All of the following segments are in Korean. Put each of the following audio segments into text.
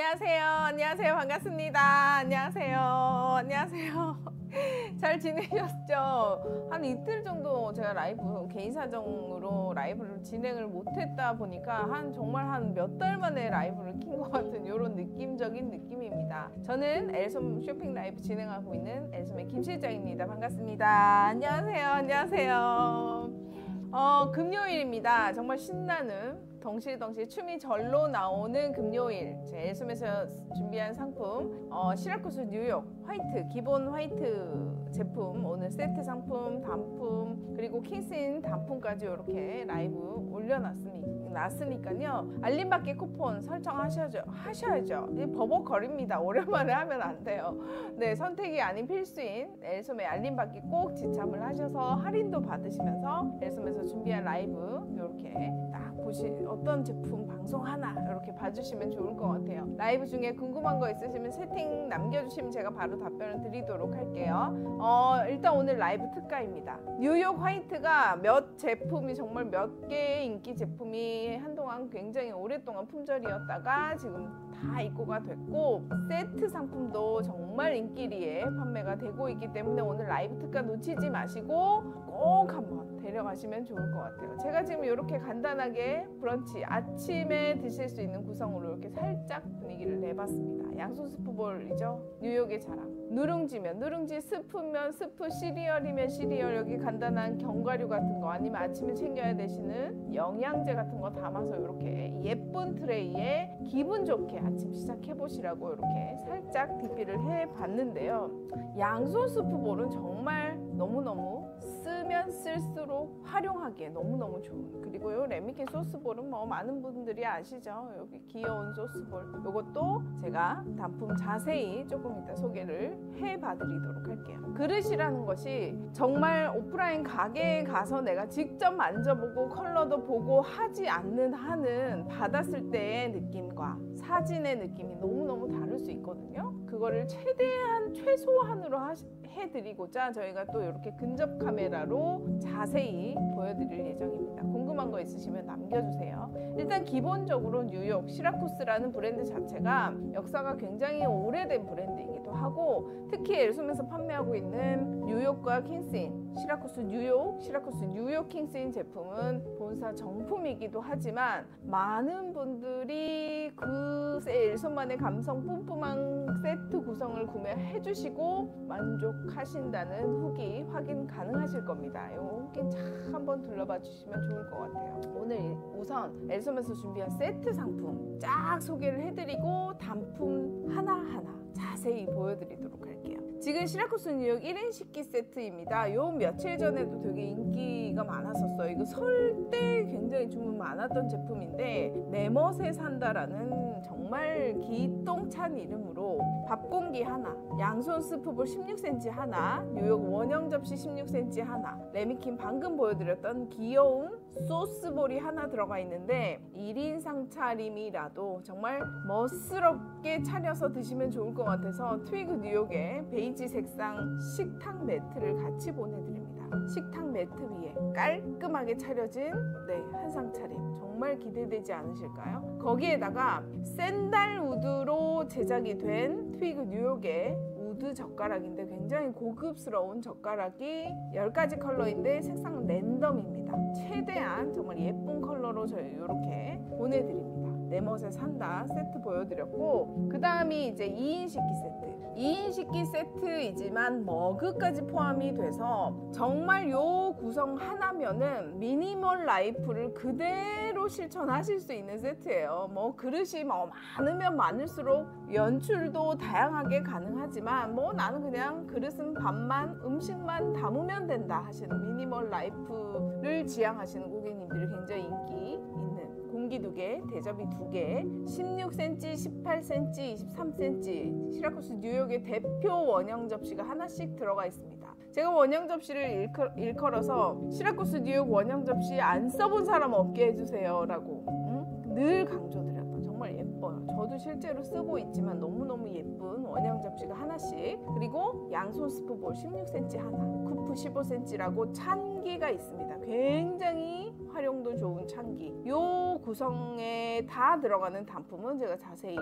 안녕하세요. 안녕하세요. 반갑습니다. 안녕하세요. 안녕하세요. 잘 지내셨죠? 한 이틀 정도 제가 라이브 개인 사정으로 라이브를 진행을 못했다 보니까 한 정말 한 몇 달 만에 라이브를 킨 것 같은 이런 느낌적인 느낌입니다. 저는 엘솜 쇼핑 라이브 진행하고 있는 엘솜의 김 실장입니다. 반갑습니다. 안녕하세요. 안녕하세요. 어, 금요일입니다. 정말 신나는 덩실덩실 춤이 절로 나오는 금요일. 제 엘솜에서 준비한 상품 어, 시라쿠스 뉴욕 화이트 기본 화이트 제품. 오늘 세트 상품 단품 그리고 킹스인 단품까지 이렇게 라이브 올려놨습니다. 났으니까요. 알림받기 쿠폰 설정하셔야죠 하셔야죠. 이 버벅거립니다. 오랜만에 하면 안 돼요. 네 선택이 아닌 필수인 엘솜의 알림받기 꼭 지참을 하셔서 할인도 받으시면서 엘솜에서 준비한 라이브 이렇게 딱 보시 어떤 제품 방송 하나 이렇게 봐주시면 좋을 것 같아요. 라이브 중에 궁금한 거 있으시면 채팅 남겨주시면 제가 바로 답변을 드리도록 할게요. 어, 일단 오늘 라이브 특가입니다. 뉴욕 화이트가 몇 제품이 정말 몇 개의 인기 제품이 한동안 굉장히 오랫동안 품절이었다가 지금 다 입고가 됐고 세트 상품도 정말 인기리에 판매가 되고 있기 때문에 오늘 라이브 특가 놓치지 마시고 꼭 한번 데려가시면 좋을 것 같아요. 제가 지금 이렇게 간단하게 브런치 아침에 드실 수 있는 구성으로 이렇게 살짝 분위기를 내봤습니다. 양손 스프볼이죠. 뉴욕의 자랑. 누룽지면 누룽지 스프면 스프 시리얼이면 시리얼 여기 간단한 견과류 같은 거 아니면 아침에 챙겨야 되시는 영양제 같은 거 담아서 이렇게 예쁜 트레이에 기분 좋게 아침 시작해 보시라고 이렇게 살짝 DP를 해 봤는데요. 양손 스프볼은 정말 너무너무 쓰면 쓸수록 활용하기에 너무너무 좋은. 그리고 요 ramekin 소스볼은 뭐 많은 분들이 아시죠? 여기 귀여운 소스볼. 요것도 제가 단품 자세히 조금 이따 소개를 해 봐드리도록 할게요. 그릇이라는 것이 정말 오프라인 가게에 가서 내가 직접 만져보고 컬러도 보고 하지 않는 한은 받았을 때의 느낌과 사진의 느낌이 너무너무 다를 수 있거든요 그거를 최대한 최소한으로 해드리고자 저희가 또 이렇게 근접 카메라로 자세히 보여드릴 예정입니다. 궁금한 거 있으시면 남겨주세요. 일단 기본적으로 뉴욕 시라쿠스라는 브랜드 자체가 역사가 굉장히 오래된 브랜드이기 도 하고 특히 엘솜에서 판매하고 있는 뉴욕과 킹스인 시라쿠스 뉴욕, 시라쿠스 뉴욕 킹스인 제품은 본사 정품이기도 하지만 많은 분들이 그 엘솜만의 감성 뿜뿜한 구성을 구매해 주시고 만족하신다는 후기 확인 가능하실 겁니다. 이 후기 참 한번 둘러봐 주시면 좋을 것 같아요. 오늘 우선 엘솜에서 준비한 세트 상품 쫙 소개를 해드리고 단품 하나하나 자세히 보여드리도록 할게요. 지금 시라쿠스 뉴욕 1인 식기 세트입니다. 요 며칠 전에도 되게 인기가 많았었어요. 이거 설 때 굉장히 주문 많았던 제품인데 내 멋에 산다라는 정말 기똥찬 이름으로 밥 공기 하나, 양손 스프볼 16cm 하나, 뉴욕 원형 접시 16cm 하나, ramekin 방금 보여드렸던 귀여운 소스볼이 하나 들어가 있는데 1인 상 차림이라도 정말 멋스럽게 차려서 드시면 좋을 것 같아서 트위그 뉴욕의 베이지 색상 식탁 매트를 같이 보내드립니다. 식탁 매트 위에 깔끔하게 차려진 네, 한상 차림 정말 기대되지 않으실까요? 거기에다가 sandalwood로 제작이 된 트위그 뉴욕의 wood 젓가락인데 굉장히 고급스러운 젓가락이 10가지 컬러인데 색상은 랜덤입니다. 최대한 정말 예쁜 컬러로 저희 이렇게 보내드립니다. 내 멋에 산다 세트 보여드렸고 그 다음이 이제 2인 식기 세트. 2인 식기 세트이지만 머그까지 포함이 돼서 정말 요 구성 하나면은 미니멀 라이프를 그대로 실천하실 수 있는 세트예요. 뭐 그릇이 뭐 많으면 많을수록 연출도 다양하게 가능하지만 뭐 나는 그냥 그릇은 밥만 음식만 담으면 된다 하시는 미니멀 라이프를 지향하시는 고객님들이 굉장히 인기 있는 공기 두 개, 대접이 두 개, 16cm, 18cm, 23cm 시라쿠스 뉴욕의 대표 원형 접시가 하나씩 들어가 있습니다. 제가 원형 접시를 일컬, 일컬어서 시라쿠스 뉴욕 원형 접시 안 써본 사람 없게 해주세요 라고 응? 늘 예뻐요. 저도 실제로 쓰고 있지만 너무너무 예쁜 원형 접시가 하나씩 그리고 양손 스프볼 16cm 하나 쿠프 15cm라고 찬기가 있습니다. 굉장히 활용도 좋은 찬기. 요 구성에 다 들어가는 단품은 제가 자세히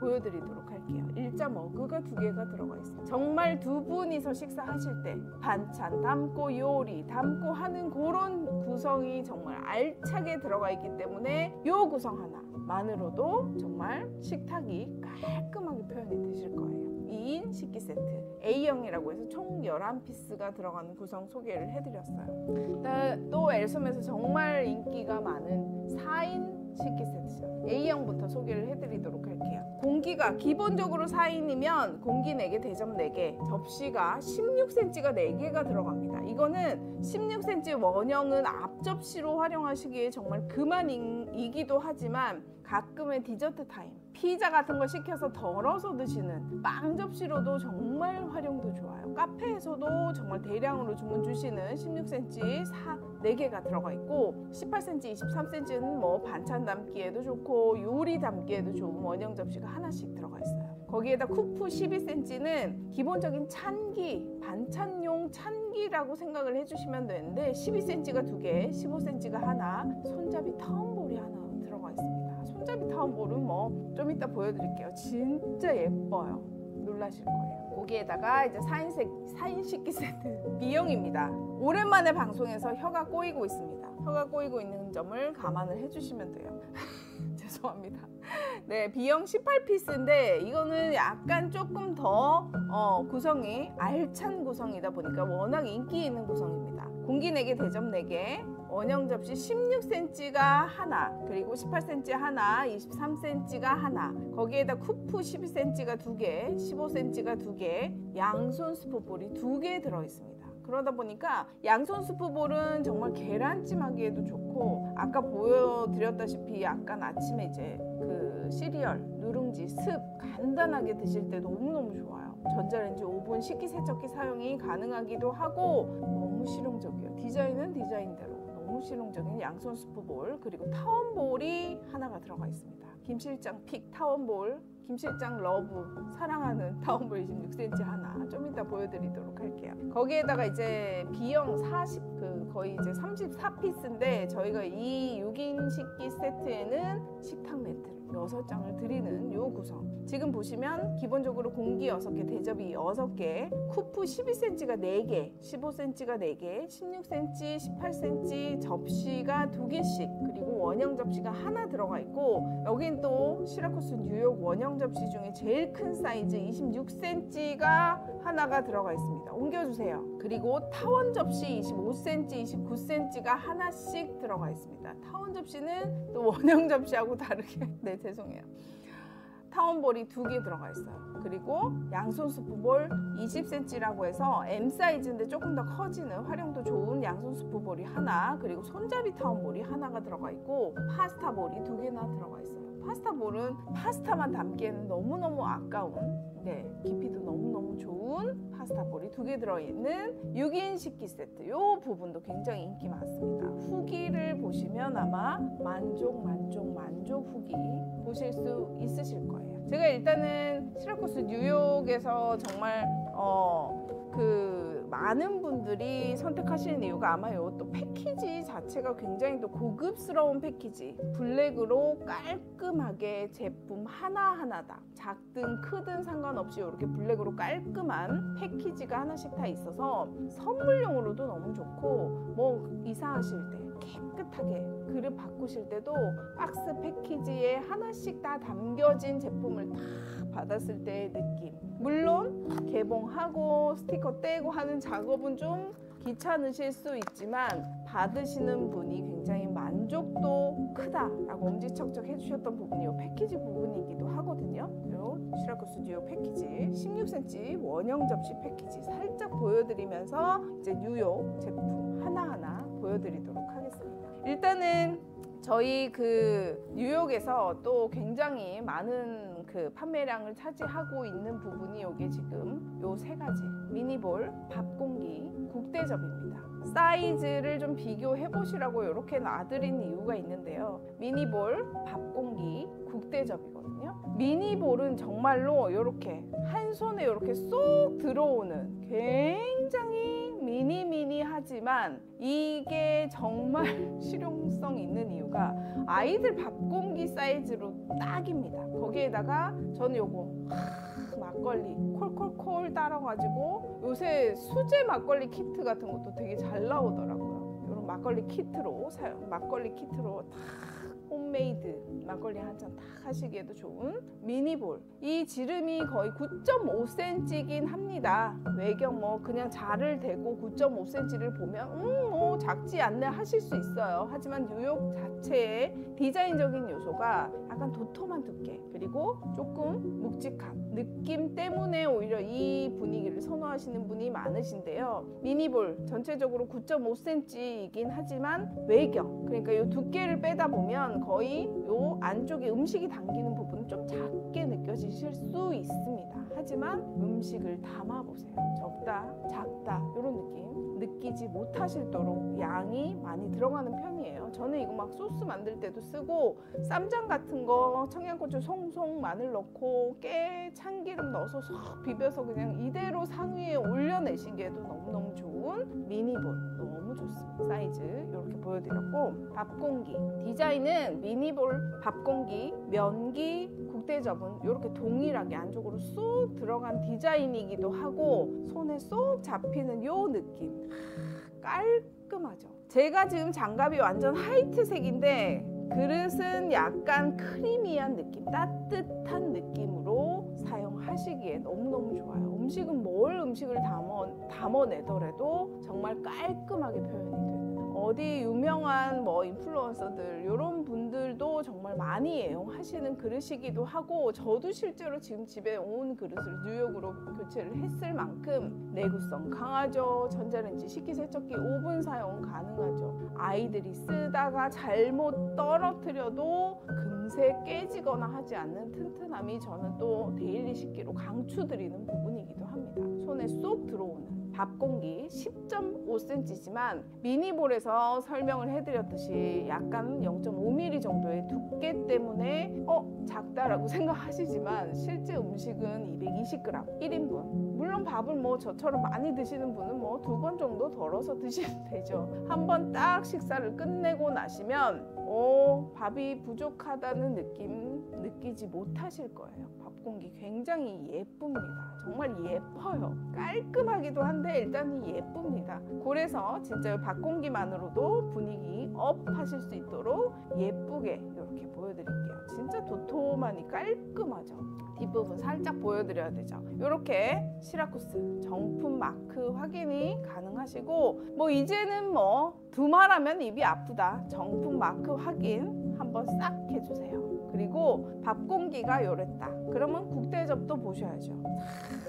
보여드리도록 할게요. 1.5그가 두 개가 들어가 있어요. 정말 두 분이서 식사하실 때 반찬 담고 요리 담고 하는 그런 구성이 정말 알차게 들어가 있기 때문에 요 구성 하나 만으로도 정말 식탁이 깔끔하게 표현이 되실 거예요. 2인 식기 세트. A형이라고 해서 총 11피스가 들어가는 구성 소개를 해드렸어요. 또 엘솜에서 정말 인기가 많은 4인 식기 세트죠 A형부터 소개를 해드리도록 할게요. 공기가 기본적으로 4인이면 공기 4개, 대접 4개, 접시가 16cm가 4개가 들어갑니다. 이거는 16cm 원형은 앞접시로 활용하시기에 정말 그만이기도 하지만 가끔의 디저트 타임 피자 같은 거 시켜서 덜어서 드시는 빵 접시로도 정말 활용도 좋아요. 카페에서도 정말 대량으로 주문 주시는 16cm 4, 4개가 들어가 있고 18cm, 23cm는 뭐 반찬 담기에도 좋고 요리 담기에도 좋은 원형 접시가 하나씩 들어가 있어요 거기에다 쿠프 12cm는 기본적인 찬기, 반찬용 찬기라고 생각을 해주시면 되는데 12cm가 두 개, 15cm가 하나, 손잡이 타원볼이 하나 들어가 있습니다. 손잡이 타원볼은 뭐 좀 이따 보여드릴게요. 진짜 예뻐요. 놀라실 거예요. 거기에다가 이제 4인색, 4인 식기 세트 B형입니다. 오랜만에 방송에서 혀가 꼬이고 있습니다. 혀가 꼬이고 있는 점을 감안을 해주시면 돼요. 죄송합니다. 네, B형 18 piece인데 이거는 약간 조금 더 어, 구성이 알찬 구성이다 보니까 워낙 인기 있는 구성입니다. 공기 4개, 대접 4개, 원형 접시 16cm가 하나, 그리고 18cm 하나, 23cm가 하나, 거기에다 쿠프 12cm가 두 개, 15cm가 두 개, 양손 스프볼이 두 개 들어 있습니다. 그러다 보니까 양손 스프볼은 정말 계란찜 하기에도 좋고 아까 보여드렸다시피 약간 아침에 이제 그 시리얼, 누룽지, 스프 간단하게 드실 때 너무너무 좋아요. 전자레인지 오븐 식기세척기 사용이 가능하기도 하고 너무 실용적이에요. 디자인은 디자인대로 너무 실용적인 양손 스프볼 그리고 타원볼이 하나가 들어가 있습니다. 김 실장 pick 타원볼 김 실장 love 사랑하는 타원볼 26cm 하나 좀 이따 보여드리도록 할게요. 거기에다가 이제 B형 40 그 거의 이제 34 piece인데 저희가 이 6인 식기 세트에는 식탁 매트를 6장을 드리는 요 구성 지금 보시면 기본적으로 공기 6개 대접이 6개 쿠프 12cm가 4개 15cm가 4개 16cm 18cm 접시가 2개씩 그리고 원형 접시가 하나 들어가 있고 여긴 또 시라쿠스 뉴욕 원형 접시 중에 제일 큰 사이즈 26cm가 하나가 들어가 있습니다. 옮겨주세요. 그리고 타원 접시 25cm 29cm가 하나씩 들어가 있습니다. 타원 접시는 또 원형 접시하고 다르게 네 죄송해요. 타원볼이 두 개 들어가 있어요. 그리고 양손 스프볼 20cm라고 해서 M 사이즈인데 조금 더 커지는 활용도 좋은 양손 스프볼이 하나 그리고 손잡이 타원볼이 하나가 들어가 있고 파스타 볼이 두 개나 들어가 있어요. 파스타 볼은 파스타만 담기에는 너무너무 아까운 네, 깊이도 너무너무 좋은 파스타 볼이 두 개 들어있는 6인 식기 세트 이 부분도 굉장히 인기 많습니다. 후기를 보시면 아마 만족 만족 만족 후기 보실 수 있으실 거예요. 제가 일단은 시라쿠스 뉴욕에서 정말 어 그 많은 분들이 선택하시는 이유가 아마 요또 패키지 자체가 굉장히 또 고급스러운 패키지. 블랙으로 깔끔하게 제품 하나하나 다. 작든 크든 상관없이 이렇게 블랙으로 깔끔한 패키지가 하나씩 다 있어서 선물용으로도 너무 좋고 뭐 이사하실 때 깨끗하게 그릇 바꾸실 때도 박스 패키지에 하나씩 다 담겨진 제품을 다 받았을 때의 느낌 물론 개봉하고 스티커 떼고 하는 작업은 좀 귀찮으실 수 있지만 받으시는 분이 굉장히 만족도 크다라고 엄지척척 해주셨던 부분이 이 패키지 부분이기도 하거든요. 이 시라쿠 스튜디오 패키지 16cm 원형 접시 패키지 살짝 보여드리면서 이제 뉴욕 제품 하나하나 보여드리도록. 일단은 저희 그 뉴욕에서 또 굉장히 많은 그 판매량을 차지하고 있는 부분이 여기 지금 요 세 가지 미니볼, 밥공기, 국대접입니다. 사이즈를 좀 비교해 보시라고 이렇게 놔드린 이유가 있는데요. 미니볼, 밥공기, 국대접이 거든요. 미니볼은 정말로 이렇게 한 손에 이렇게 쏙 들어오는 굉장히 미니미니하지만 이게 정말 실용성 있는 이유가 아이들 밥 공기 사이즈로 딱입니다. 거기에다가 저는 요거 막걸리 콜콜콜 따라가지고 요새 수제 막걸리 키트 같은 것도 되게 잘 나오더라고요. 이런 막걸리 키트로 사용, 막걸리 키트로 다 홈메이드 막걸리 한 잔 딱 하시기에도 좋은 미니볼. 이 지름이 거의 9.5cm이긴 합니다. 외경 뭐 그냥 자를 대고 9.5cm를 보면 음 뭐 작지 않네 하실 수 있어요. 하지만 뉴욕 자체의 디자인적인 요소가 약간 도톰한 두께 그리고 조금 묵직한 느낌 때문에 오히려 이 분위기를 선호하시는 분이 많으신데요. 미니볼 전체적으로 9.5cm이긴 하지만 외경 그러니까 이 두께를 빼다 보면 거의 요 안쪽에 음식이 담기는 부분은 좀 작게 느껴지실 수 있습니다. 하지만 음식을 담아 보세요. 적다, 작다 이런 느낌 느끼지 못하실도록 양이 많이 들어가는 편이에요. 저는 이거 막 소스 만들 때도 쓰고 쌈장 같은 거 청양고추 송송 마늘 넣고 깨 참기름 넣어서 쏙 비벼서 그냥 이대로 상위에 올려내시기에도 너무너무 좋은 미니볼 너무 좋습니다. 사이즈 이렇게 보여드렸고 밥공기 디자인은 미니볼 밥공기 면기 국대접은 이렇게 동일하게 안쪽으로 쏙 들어간 디자인이기도 하고 손에 쏙 잡히는 요 느낌 깔끔하죠. 제가 지금 장갑이 완전 하이트색인데 그릇은 약간 크리미한 느낌, 따뜻한 느낌으로 사용하시기에 너무너무 좋아요. 음식은 뭘 음식을 담아, 담아내더라도 정말 깔끔하게 표현이 돼요. 어디 유명한 뭐 인플루언서들 이런 분들도 정말 많이 애용하시는 그릇이기도 하고 저도 실제로 지금 집에 온 그릇을 뉴욕으로 교체를 했을 만큼 내구성 강하죠. 전자레인지 식기세척기 오븐 사용 가능하죠. 아이들이 쓰다가 잘못 떨어뜨려도 금세 깨지거나 하지 않는 튼튼함이 저는 또 daily 식기로 강추드리는 부분이기도 합니다. 손에 쏙 들어오는 밥공기 10.5cm지만 미니볼에서 설명을 해드렸듯이 약간 0.5mm 정도의 두께 때문에 어 작다라고 생각하시지만 실제 음식은 220g 1인분. 물론 밥을 뭐 저처럼 많이 드시는 분은 뭐 두 번 정도 덜어서 드시면 되죠. 한 번 딱 식사를 끝내고 나시면 오 밥이 부족하다는 느낌 느끼지 못하실 거예요 밥 공기 굉장히 예쁩니다. 정말 예뻐요. 깔끔하기도 한데 일단 예쁩니다. 그래서 진짜 밥공기만으로도 분위기 up 하실 수 있도록 예쁘게 이렇게 보여드릴게요. 진짜 도톰하니 깔끔하죠? 뒷부분 살짝 보여드려야 되죠? 이렇게 시라쿠스 정품 마크 확인이 가능하시고 뭐 이제는 뭐 두말하면 입이 아프다. 정품 마크 확인 한번 싹 해주세요 그리고 밥 공기가 요랬다. 그러면 국대접도 보셔야죠.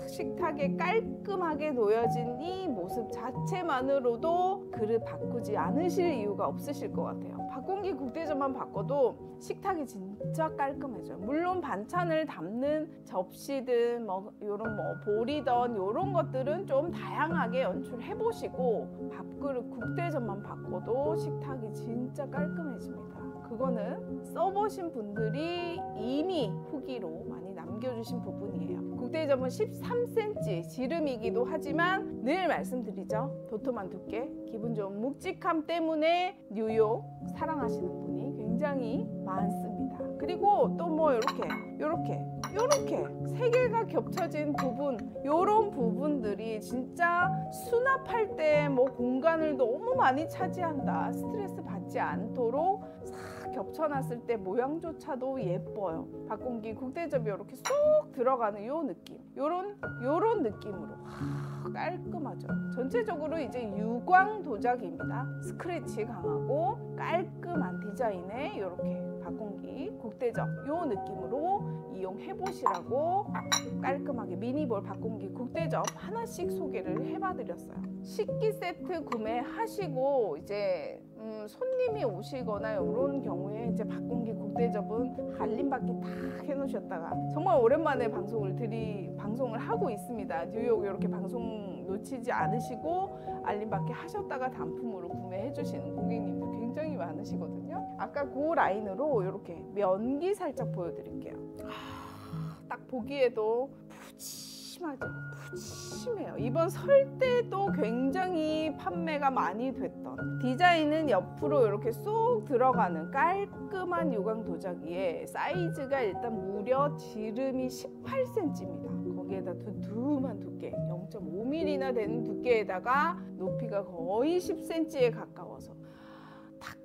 식탁에 깔끔하게 놓여진 이 모습 자체만으로도 그릇 바꾸지 않으실 이유가 없으실 것 같아요. 밥 공기 국대접만 바꿔도 식탁이 진짜 깔끔해져요. 물론 반찬을 담는 접시든 뭐 요런 뭐 볼이던 요런 것들은 좀 다양하게 연출해 보시고 밥그릇 국대접만 바꿔도 식탁이 진짜 깔끔해집니다 그거는 써보신 분들이 이미 후기로 많이 남겨주신 부분이에요. 국대점은 13cm 지름이기도 하지만 늘 말씀드리죠. 도톰한 두께, 기분 좋은 묵직함 때문에 뉴욕 사랑하시는 분이 굉장히 많습니다. 그리고 또 뭐 이렇게, 이렇게, 이렇게 세 개가 겹쳐진 부분, 이런 부분들이 진짜 수납할 때 뭐 공간을 너무 많이 차지한다, 스트레스 받지 않도록 싹 겹쳐놨을 때 모양조차도 예뻐요. 박공기 국대접이 이렇게 쏙 들어가는 요 느낌, 요런 요런 느낌으로. 하, 깔끔하죠. 전체적으로 이제 유광 도자기입니다. 스크래치 강하고 깔끔한 디자인에 이렇게 밥공기 국대접 요 느낌으로 이용해 보시라고 깔끔하게 미니볼 밥공기 국대접 하나씩 소개를 해봐 드렸어요. 식기 세트 구매하시고 이제 음, 손님이 오시거나 이런 경우에 이제 밥공기 국대접은 알림받기 다 해놓으셨다가 정말 오랜만에 방송을 드리 방송을 하고 있습니다. 뉴욕 이렇게 방송 놓치지 않으시고 알림 받기 하셨다가 단품으로 구매해 주시는 고객님들 굉장히 많으시거든요. 아까 그 라인으로 이렇게 면기 살짝 보여드릴게요. 아, 딱 보기에도 푸짐하죠. 푸짐해요. 이번 설 때도 굉장히 판매가 많이 됐던 디자인은 옆으로 이렇게 쏙 들어가는 깔끔한 요강 도자기에 사이즈가 일단 무려 지름이 18cm입니다. 거기에다 두툼한 두께 0.5mm나 되는 두께에다가 높이가 거의 10cm에 가까워서 다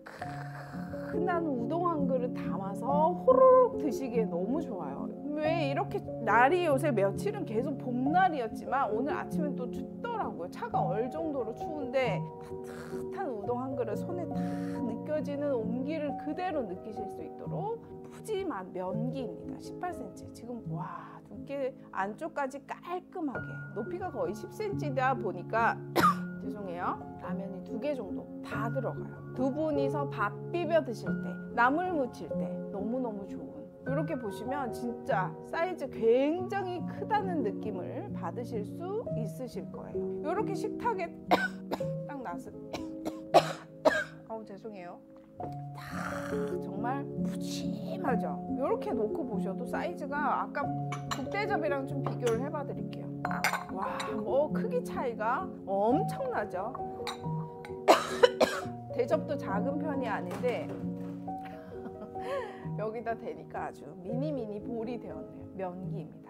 큰한 우동 한 그릇 담아서 호로록 드시기에 너무 좋아요. 왜 이렇게 날이 요새 며칠은 계속 봄날이었지만 오늘 아침엔 또 춥더라고요. 차가 얼 정도로 추운데 따뜻한 우동 한 그릇 손에 딱 느껴지는 온기를 그대로 느끼실 수 있도록 푸짐한 면기입니다. 18cm. 지금 와 두께 안쪽까지 깔끔하게 높이가 거의 10cm다 보니까 죄송해요. 라면이 두 개 정도 다 들어가요. 두 분이서 밥 비벼 드실 때, 나물 무칠 때 너무너무 좋은. 이렇게 보시면 진짜 사이즈 굉장히 크다는 느낌을 받으실 수 있으실 거예요. 이렇게 식탁에 딱 놨을 어우 죄송해요. 다 정말 푸짐하죠. 이렇게 놓고 보셔도 사이즈가 아까 국대접이랑 좀 비교를 해봐 드릴게요. 와, 뭐 크기 차이가 엄청나죠. 대접도 작은 편이 아닌데 여기다 대니까 아주 미니 미니 볼이 되었네요. 면기입니다.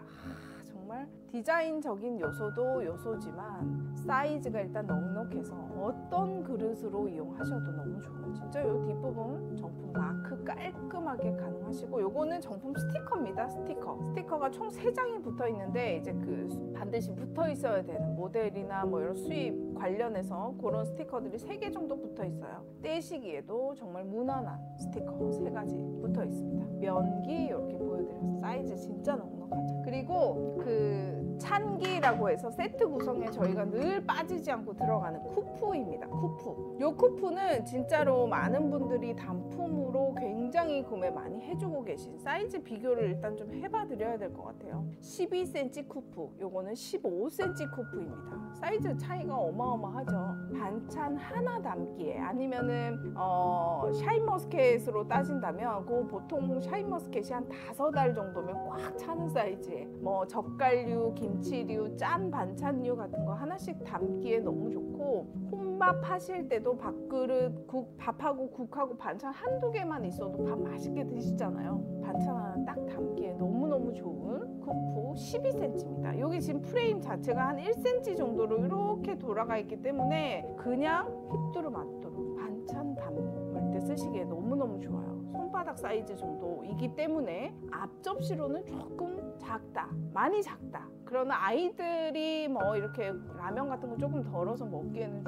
아, 정말 디자인적인 요소도 요소지만 사이즈가 일단 넉넉해서 어떤 그릇으로 이용하셔도 너무 좋은 진짜 요 뒷부분 정품 마크 깔끔하게 가능하시고 요거는 정품 스티커입니다 스티커. 스티커가 총 3장이 붙어 있는데 이제 그 반드시 붙어 있어야 되는 모델이나 뭐 이런 수입 관련해서 그런 스티커들이 3개 정도 붙어 있어요. 떼시기에도 정말 무난한 스티커 세 가지 붙어 있습니다. 면기 이렇게 보여드렸어요 사이즈 진짜 넉 넉하죠 그리고 그 찬기라고 해서 세트 구성에 저희가 늘 빠지지 않고 들어가는 coupe입니다. coupe. 요 coupe는 진짜로 많은 분들이 단품으로 굉장히 구매 많이 해주고 계신 사이즈 비교를 일단 좀 해봐 드려야 될 것 같아요. 12cm coupe, 요거는 15cm coupe입니다. 사이즈 차이가 어마어마하죠. 반찬 하나 담기에 아니면은 어, 샤인머스켓으로 따진다면 그 보통 샤인머스켓이 한 다섯 알 정도면 꽉 차는 사이즈에 뭐 젓갈류, 김치류, 짠 반찬류 같은 거 하나씩 담기에 너무 좋고 혼밥 하실 때도 밥그릇 국 밥하고 국하고 반찬 한두 개만 있어도 밥 맛있게 드시잖아요. 반찬 하나 딱 담기에 너무너무 좋은 쿠프 12cm입니다. 여기 지금 프레임 자체가 한 1cm 정도로 이렇게 돌아가 있기 때문에 그냥 힙두루 맛두루 반찬 담을 때 쓰시기에 너무너무 좋아요. 손바닥 사이즈 정도이기 때문에 앞 접시로는 조금 작다. 많이 작다. 그러나 아이들이 뭐 이렇게 라면 같은 거 조금 덜어서 먹기에는.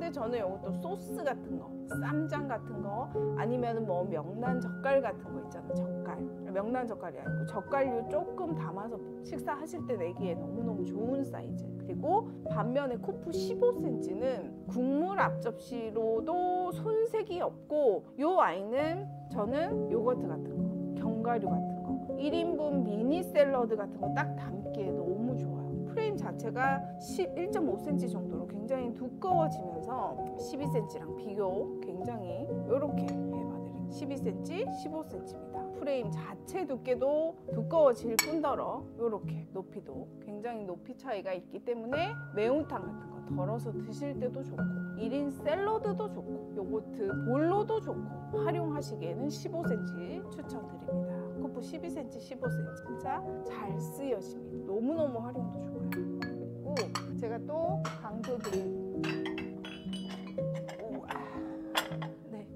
근데 저는 이것도 소스 같은 거, 쌈장 같은 거, 아니면 뭐 명란 젓갈 같은 거 있잖아요. 젓갈. 명란 젓갈이 아니고 젓갈류 조금 담아서 식사하실 때 내기에 너무너무 좋은 사이즈. 그리고 반면에 coupe 15cm는 국물 앞접시로도 손색이 없고 요 아이는 저는 요거트 같은 거, 견과류 같은 거, 1인분 미니 샐러드 같은 거 딱 담기에 너무 좋아요. 프레임 자체가 1.5cm 정도로 굉장히 두꺼워지면서 12cm랑 비교 굉장히 이렇게 해봐드릴게요. 12cm, 15cm입니다. 프레임 자체 두께도 두꺼워질 뿐더러 이렇게 높이도 굉장히 높이 차이가 있기 때문에 매운탕 같은 거 덜어서 드실 때도 좋고 1인 샐러드도 좋고 요거트 볼로도 좋고 활용하시기에는 15cm 추천드립니다. 코프 12cm, 15cm 진짜 잘 쓰여집니다. 너무너무 활용도 좋아 요. 그리고 제가 또 강조드린 네.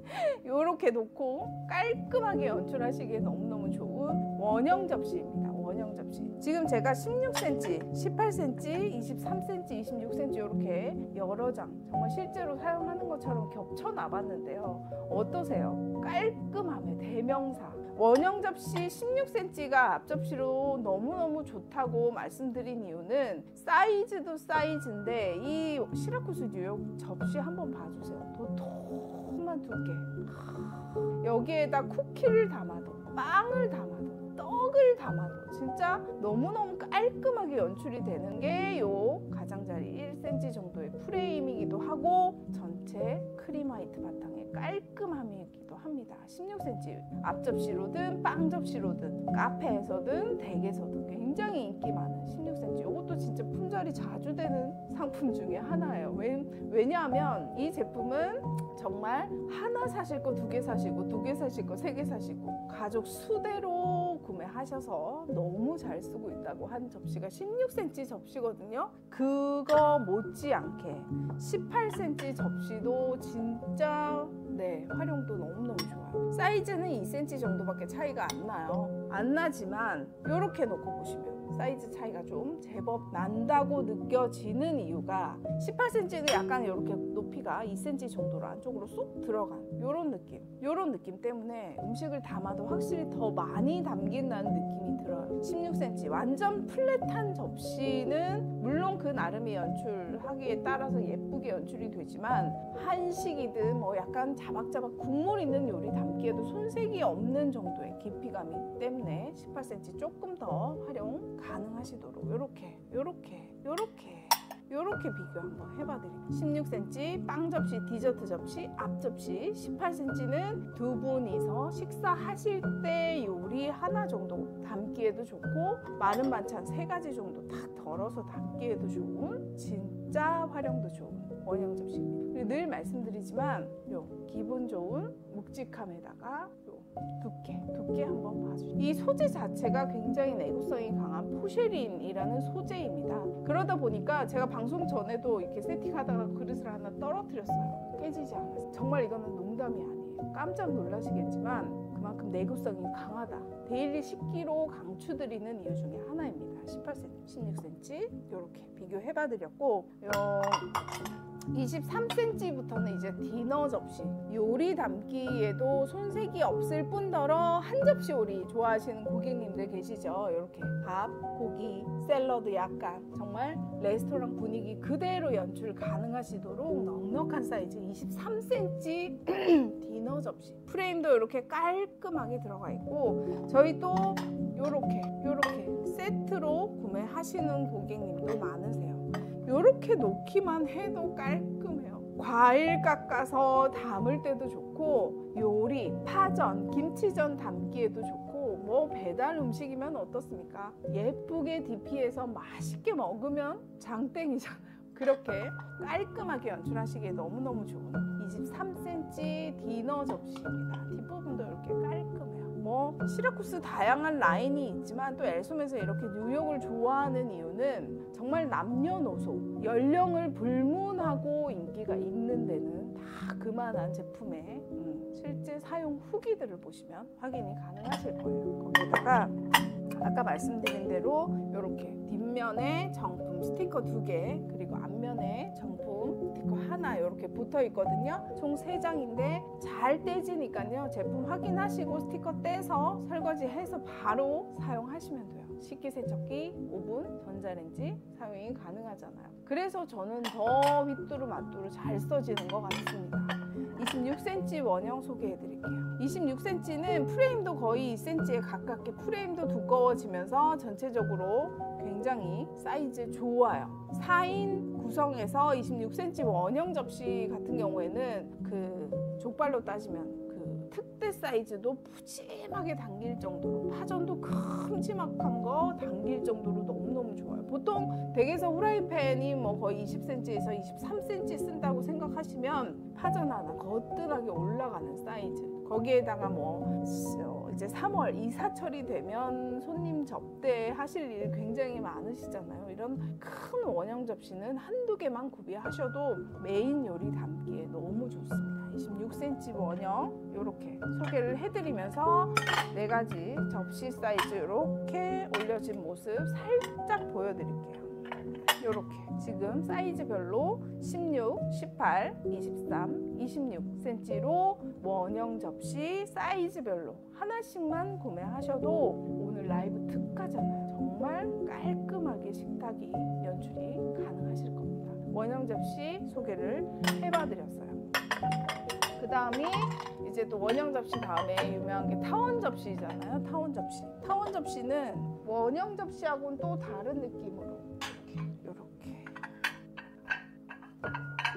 이렇게 놓고 깔끔하게 연출하시기에 너무너무 좋은 원형 접시입니다. 원형 접시. 지금 제가 16cm, 18cm, 23cm, 26cm 이렇게 여러 장 정말 실제로 사용하는 것처럼 겹쳐 놔봤는데요. 어떠세요? 깔끔함의 대명사. 원형 접시 16cm가 앞접시로 너무너무 좋다고 말씀드린 이유는 사이즈도 사이즈인데 이 시라쿠스 뉴욕 접시 한번 봐주세요. 도톰한 두께. 여기에다 쿠키를 담아도 빵을 담아도 떡을 담아도 진짜 너무너무 깔끔하게 연출이 되는 게 요 가장자리 1cm 정도의 프레임이기도 하고 전체 크림 화이트 바탕의 깔끔함이기도 합니다. 16cm 앞접시로든 빵 접시로든 카페에서든 댁에서든 굉장히 인기 많은 16cm 이것도 진짜 품절이 자주 되는 상품 중에 하나예요. 왜, 왜냐하면 이 제품은 정말 하나 사실 거 두 개 사시고 두 개 사실 거 세 개 사시고 가족 수대로 구매하셔서 너무 잘 쓰고 있다고 한 접시가 16cm 접시거든요. 그거 못지않게 18cm 접시도 진짜 네 활용도 너무너무 좋아요. 사이즈는 2cm 정도밖에 차이가 안 나요. 안 나지만 이렇게 놓고 보시면 사이즈 차이가 좀 제법 난다고 느껴지는 이유가 18cm는 약간 이렇게 높이가 2cm 정도로 안쪽으로 쏙 들어간 이런 느낌. 이런 느낌 때문에 음식을 담아도 확실히 더 많이 담긴다는 느낌이 들어요. 16cm 완전 플랫한 접시는 물론 그 나름의 연출하기에 따라서 예쁘게 연출이 되지만 한식이든 뭐 약간 자박자박 국물 있는 요리 담기에도 손색이 없는 정도의 깊이감이 때문에 18cm 조금 더 활용 가능하시도록 이렇게 이렇게 이렇게 이렇게 비교 한번 해봐 드릴게요. 16cm 빵 접시 디저트 접시 앞 접시. 18cm는 두 분이서 식사하실 때 요리 하나 정도 담기에도 좋고 많은 반찬 세 가지 정도 딱 덜어서 담기에도 좋은 진짜 활용도 좋은 원형 접시입니다. 늘 말씀드리지만 요 기분 좋은 묵직함에다가 요 두께, 두께 한번 봐주세요. 이 소재 자체가 굉장히 내구성이 강한 porcelain이라는 소재입니다. 그러다 보니까 제가 방송 전에도 이렇게 세팅하다가 그릇을 하나 떨어뜨렸어요. 깨지지 않았어요. 정말 이거는 농담이 아니에요. 깜짝 놀라시겠지만 그만큼 내구성이 강하다. daily 식기로 강추드리는 이유 중에 하나입니다. 18cm, 16cm 이렇게 비교해봐 드렸고 요 23cm부터는 이제 디너 접시. 요리 담기에도 손색이 없을 뿐더러 한 접시 요리 좋아하시는 고객님들 계시죠? 이렇게 밥, 고기, 샐러드 약간. 정말 레스토랑 분위기 그대로 연출 가능하시도록 넉넉한 사이즈 23cm 디너 접시. 프레임도 이렇게 깔끔하게 들어가 있고 저희 또 요렇게 요렇게 세트로 구매하시는 고객님도 많으세요 이렇게 놓기만 해도 깔끔해요. 과일 깎아서 담을 때도 좋고 요리, 파전, 김치전 담기에도 좋고 뭐 배달 음식이면 어떻습니까? 예쁘게 DP해서 맛있게 먹으면 장땡이잖아요. 그렇게 깔끔하게 연출하시기에 너무너무 좋은 23cm 디너 접시입니다. 뒷부분도 이렇게 깔끔해요. 뭐 시라쿠스 다양한 라인이 있지만 또 엘솜에서 이렇게 뉴욕을 좋아하는 이유는 정말 남녀노소 연령을 불문하고 인기가 있는 데는 다 그만한 제품의 음, 실제 사용 후기들을 보시면 확인이 가능하실 거예요. 거기다가 아까 말씀드린 대로 이렇게 뒷면에 정품 스티커 두 개 그리고 앞면에 정품 스티커 하나 이렇게 붙어 있거든요. 총 세 장인데 잘 떼지니까요. 제품 확인하시고 스티커 떼서 설거지해서 바로 사용하시면 돼요. 식기세척기, 오븐, 전자레인지 사용이 가능하잖아요. 그래서 저는 더 휘뚜루 마뚜루 잘 써지는 것 같습니다. 26cm 원형 소개해 드릴게요. 26cm는 프레임도 거의 2cm에 가깝게 프레임도 두꺼워지면서 전체적으로 굉장히 사이즈 좋아요. 4인 구성에서 26cm 원형 접시 같은 경우에는 그 족발로 따지면 그 특대 사이즈도 푸짐하게 담길 정도로 파전도 큼지막한 거 담길 정도로 너무너무 좋아요. 보통 댁에서 후라이팬이 뭐 거의 20cm에서 23cm 쓴다고 생각하시면 파전 하나 거뜬하게 올라가는 사이즈. 거기에다가 뭐 이제 3월 이사철이 되면 손님 접대하실 일이 굉장히 많으시잖아요. 이런 큰 원형 접시는 한두 개만 구비하셔도 메인 요리 담기에 너무 좋습니다. 16cm 원형 이렇게 소개를 해드리면서 네 가지 접시 사이즈 이렇게 올려진 모습 살짝 보여드릴게요. 이렇게 지금 사이즈별로 16, 18, 23, 26cm로 원형 접시 사이즈별로 하나씩만 구매하셔도 오늘 라이브 특가잖아요. 정말 깔끔하게 식탁이 연출이 가능하실 겁니다. 원형 접시 소개를 해봐드렸어요. 그 다음이 이제 또 원형 접시 다음에 유명한 게 타원 접시잖아요. 타원 접시. 타원 접시는 원형 접시하고는 또 다른 느낌으로 이렇게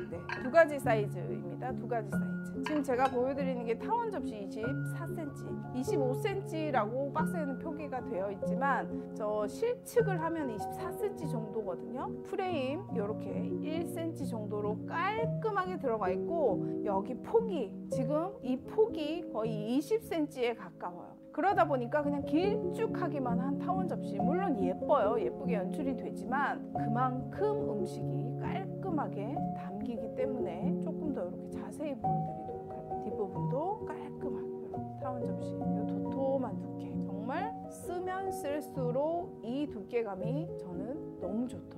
네, 두 가지 사이즈입니다. 두 가지 사이즈. 지금 제가 보여드리는 게 타원 접시 24cm, 25cm라고 박스에는 표기가 되어 있지만 저 실측을 하면 24cm 정도거든요. 프레임 이렇게 1cm 정도로 깔끔하게 들어가 있고 여기 폭이 지금 이 폭이 거의 20cm에 가까워요. 그러다 보니까 그냥 길쭉하기만 한 타원 접시 물론 예뻐요 예쁘게 연출이 되지만 그만큼 음식이 깔끔하게 담기기 때문에 조금 더 이렇게 자세히 보여드리도 뒷부분도 깔끔하게 이렇게 타원 접시 이 도톰한 두께. 정말 쓰면 쓸수록 이 두께감이 저는 너무 좋더라고요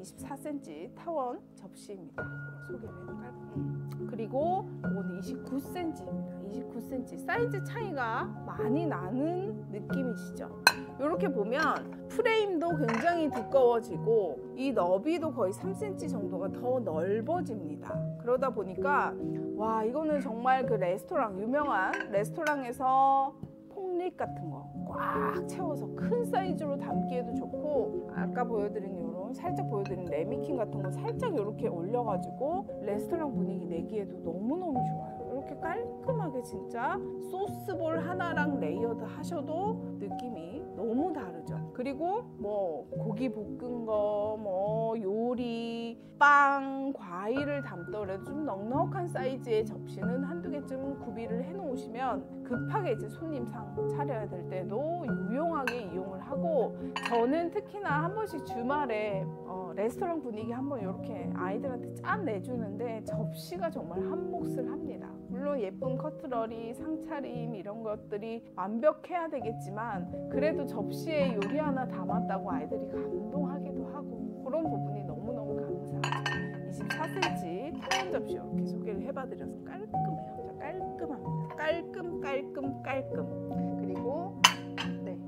24cm 타원 접시입니다. 소개를 깔끔 그리고 이거는 29cm입니다. 29cm 사이즈 차이가 많이 나는 느낌이시죠? 이렇게 보면 프레임도 굉장히 두꺼워지고 이 너비도 거의 3cm 정도가 더 넓어집니다. 그러다 보니까 와 이거는 정말 그 레스토랑 유명한 레스토랑에서 pork rib 같은 거 꽉 채워서 큰 사이즈로 담기에도 좋고 아까 보여드린 살짝 보여드린 ramekin 같은 거 살짝 이렇게 올려가지고 레스토랑 분위기 내기에도 너무너무 좋아요. 이렇게 깔끔하게 진짜 소스볼 하나랑 layered 하셔도 느낌이 너무 다르죠 그리고 뭐 고기 볶은 거 뭐 요리 빵 과일을 담더라도 좀 넉넉한 사이즈의 접시는 한두 개쯤 구비를 해 놓으시면 급하게 이제 손님 상 차려야 될 때도 유용하게 이용을 하고 저는 특히나 한 번씩 주말에 어, 레스토랑 분위기 한번 이렇게 아이들한테 짠 내주는데 접시가 정말 한 몫을 합니다. 물론 예쁜 커트러리, 상차림 이런 것들이 완벽해야 되겠지만 그래도 접시에 요리 하나 담았다고 아이들이 감동하기도 하고 그런 부분이 너무너무 감사하죠. 24cm 타원 접시 이렇게 소개를 해봐드려서 깔끔해요. 자, 깔끔합니다. 깔끔 깔끔 깔끔 그리고 네,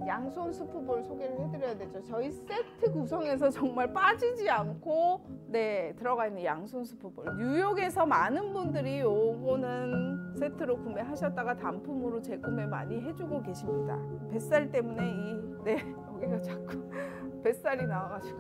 양손 스프볼 소개를 해드려야 되죠. 저희 세트 구성에서 정말 빠지지 않고 네 들어가 있는 양손 스프볼. 뉴욕에서 많은 분들이 요거는 세트로 구매하셨다가 단품으로 재구매 많이 해주고 계십니다. 뱃살 때문에 이 네 여기가 자꾸 뱃살이 나와가지고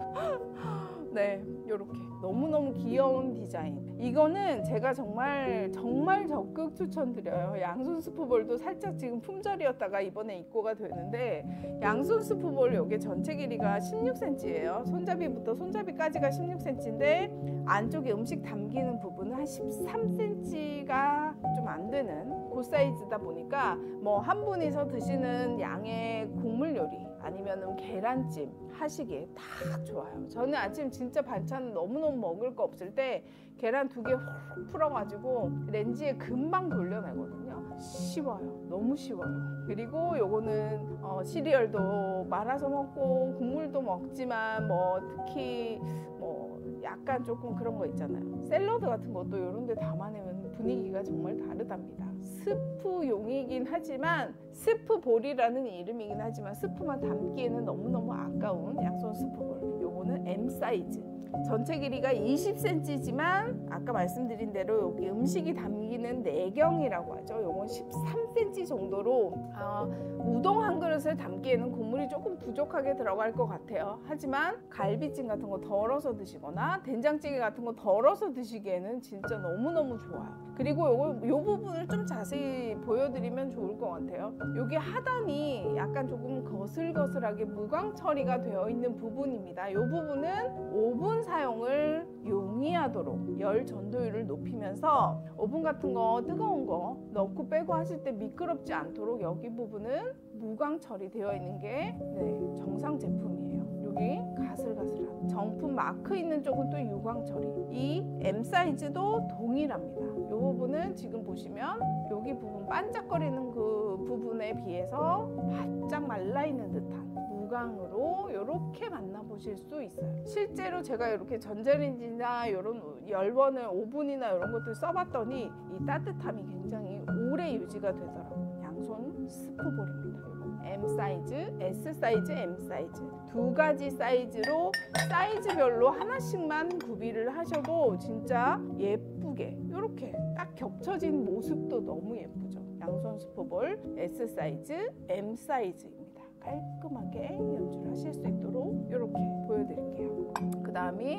네, 이렇게 너무너무 귀여운 디자인. 이거는 제가 정말 정말 적극 추천드려요. 양손 스프볼도 살짝 지금 품절이었다가 이번에 입고가 되는데 양손 스프볼 요게 전체 길이가 16cm예요. 손잡이부터 손잡이까지가 16cm인데 안쪽에 음식 담기는 부분은 한 13cm가 좀 안 되는 그 사이즈다 보니까 뭐 한 분이서 드시는 양의 국물 요리 아니면은 계란찜 하시기에 딱 좋아요. 저는 아침 진짜 반찬 너무너무 먹을 거 없을 때 계란 두 개 훅 풀어가지고 렌지에 금방 돌려내거든요. 쉬워요. 너무 쉬워요. 그리고 요거는 어, 시리얼도 말아서 먹고 국물도 먹지만 뭐 특히 뭐 약간 조금 그런 거 있잖아요. 샐러드 같은 것도 이런 데 담아내면 분위기가 정말 다르답니다. 스프용이긴 하지만 스프볼이라는 이름이긴 하지만 스프만 담기에는 너무너무 아까운 양손 스프볼. 요거는 M 사이즈. 전체 길이가 20cm지만 아까 말씀드린 대로 여기 음식이 담기는 내경이라고 하죠. 요건 13cm 정도로 아, 우동 한 그릇을 담기에는 국물이 조금 부족하게 들어갈 것 같아요. 하지만 갈비찜 같은 거 덜어서 드시거나 된장찌개 같은 거 덜어서 드시기에는 진짜 너무너무 좋아요. 그리고 요거 요 부분을 좀 자세히 보여드리면 좋을 것 같아요. 여기 하단이 약간 조금 거슬거슬하게 무광 처리가 되어 있는 부분입니다. 이 부분은 오븐 사용을 용이하도록 열 전도율을 높이면서 오븐 같은 거 뜨거운 거 넣고 빼고 하실 때 미끄럽지 않도록 여기 부분은 무광 처리되어 있는 게 네, 정상 제품이에요. 여기 가슬가슬한 정품 마크 있는 쪽은 또 유광 처리. 이 M 사이즈도 동일합니다. 이 부분은 지금 보시면 여기 부분 반짝거리는 그 부분에 비해서 바짝 말라 있는 듯한 무광으로 이렇게 만나보실 수 있어요. 실제로 제가 이렇게 전자레인지나 이런 열번을 오븐이나 이런 것들 써봤더니 이 따뜻함이 굉장히 오래 유지가 되더라고요. 양손 스프볼입니다. M 사이즈, S 사이즈, M 사이즈 두 가지 사이즈로 사이즈별로 하나씩만 구비를 하셔도 진짜 예쁘게 이렇게 딱 겹쳐진 모습도 너무 예쁘죠. 양손 스프볼 S 사이즈, M 사이즈입니다. 깔끔하게 연출 하실 수 있도록 이렇게 보여드릴게요. 그 다음이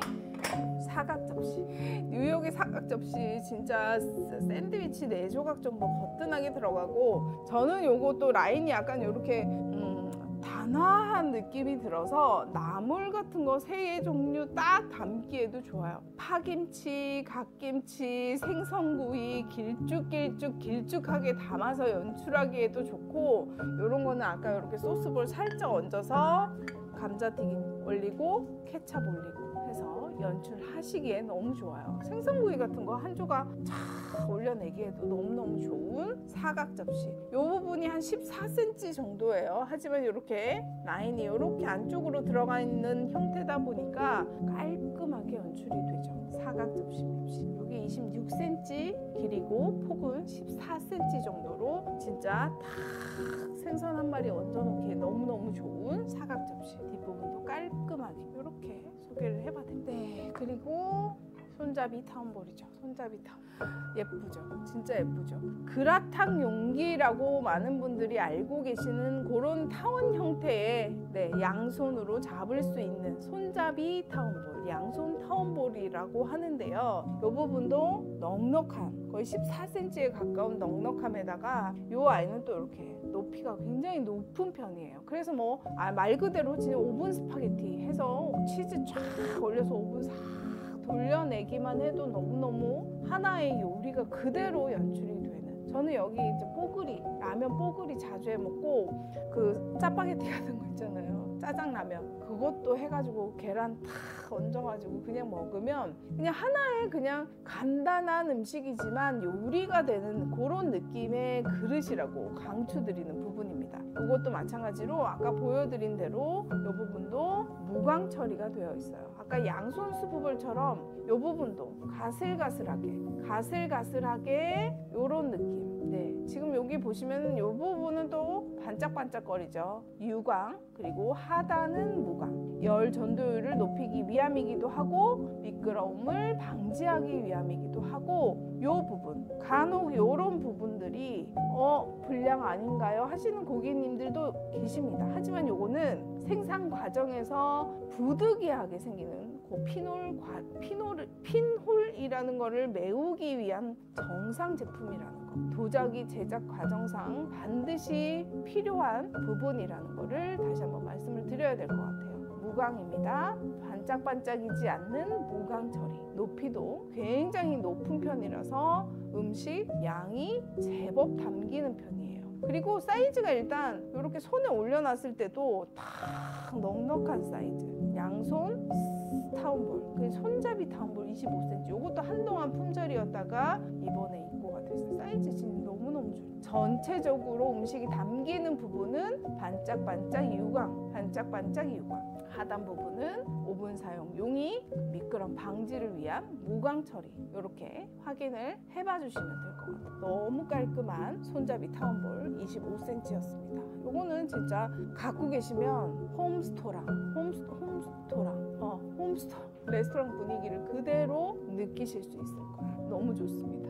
사각 접시. 뉴욕의 사각 접시 진짜 샌드위치 네 조각 정도 거뜬하게 들어가고 저는 요것도 라인이 약간 이렇게 음, 단아한 느낌이 들어서 나물 같은 거세개 종류 딱 담기에도 좋아요. 파김치, 갓김치, 생선구이 길쭉길쭉 길쭉하게 담아서 연출하기에도 좋고 이런 거는 아까 이렇게 소스볼 살짝 얹어서 감자튀김 올리고 케찹 올리고 해서 연출하시기에 너무 좋아요. 생선구이 같은 거 한 조각 쫙 올려내기에도 너무너무 좋은 사각 접시. 이 부분이 한 14cm 정도예요. 하지만 이렇게 라인이 이렇게 안쪽으로 들어가 있는 형태다 보니까 깔끔하게 연출이 되죠. 사각 접시 맵시. 여기 26cm 길이고 폭은 14cm 정도로 진짜 탁 생선 한 마리 얹어놓기에 너무너무 좋은 사각 접시. 손잡이 타원볼이죠. 손잡이 타원 예쁘죠. 진짜 예쁘죠. 그라탕 용기라고 많은 분들이 알고 계시는 그런 타원 형태의 네, 양손으로 잡을 수 있는 손잡이 타원볼, 양손 타원볼이라고 하는데요. 이 부분도 넉넉한 거의 14cm에 가까운 넉넉함에다가 이 아이는 또 이렇게 높이가 굉장히 높은 편이에요. 그래서 뭐 말 그대로 진짜 오븐 스파게티 해서 치즈 쫙 올려서 오븐 싹 돌려내기만 해도 너무너무 하나의 요리가 그대로 연출이 되는. 저는 여기 이제 뽀글이 라면 뽀글이 자주 해 먹고 그 짜파게티 같은 거 있잖아요. 짜장라면. 그것도 해가지고 계란 탁 얹어가지고 그냥 먹으면 그냥 하나의 그냥 간단한 음식이지만 요리가 되는 그런 느낌의 그릇이라고 강추드리는 부분입니다. 이것도 마찬가지로 아까 보여드린 대로 이 부분도 무광 처리가 되어 있어요 아까 양손 수부볼처럼 이 부분도 가슬가슬하게 가슬가슬하게 이런 느낌. 네 지금 여기 보시면 이 부분은 또 반짝반짝거리죠. 유광 그리고 하단은 무광. 열 전도율을 높이기 위함이기도 하고 미끄러움을 방지하기 위함이기도 하고 이 부분 간혹 이런 부분들이 어 불량 아닌가요 하시는 고객님들도 계십니다 하지만 요거는 생산 과정에서 부득이하게 생기는 그 피놀 과, 피놀 핀홀이라는 거를 메우기 위한 정상 제품이라는 거 도자기 제작 과정상 반드시 필요한 부분이라는 거를 다시 한번 말씀을 드려야 될 것 같아요. 무광입니다. 반짝반짝이지 않는 무광 처리. 높이도 굉장히 높은 편이라서 음식 양이 제법 담기는 편이에요. 그리고 사이즈가 일단 이렇게 손에 올려놨을 때도 탁 넉넉한 사이즈. 양손 타원볼, 그 손잡이 타원볼 25cm. 이것도 한동안 품절이었다가 이번에 입고가 됐어요. 사이즈 좋아요. 전체적으로 음식이 담기는 부분은 반짝반짝 유광, 반짝반짝 유광. 하단 부분은 오븐 사용 용이 미끄럼 방지를 위한 무광 처리 이렇게 확인을 해봐 주시면 될 것 같아요. 너무 깔끔한 손잡이 타원볼 25cm였습니다. 요거는 진짜 갖고 계시면 홈스토랑 홈스, 홈스토랑 어, 홈스토 레스토랑 분위기를 그대로 느끼실 수 있을 거예요. 너무 좋습니다.